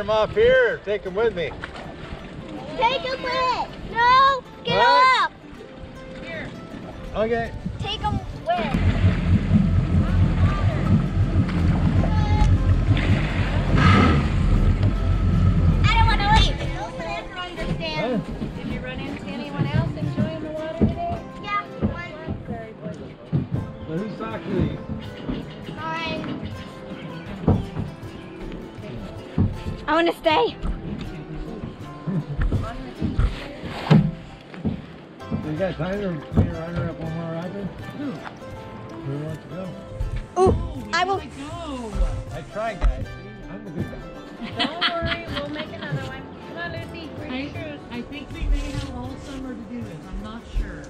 them off here or take them with me? Take them with. No, get up. Okay. Take them with. I want to stay. You got time to me to run up one more rapid? Who wants to go? Ooh, I will. Go. I tried, guys. See? I'm the good guy. Don't worry, we'll make another one. Come on, Lucy. Wear your shoes. I think we may have all summer to do this. I'm not sure.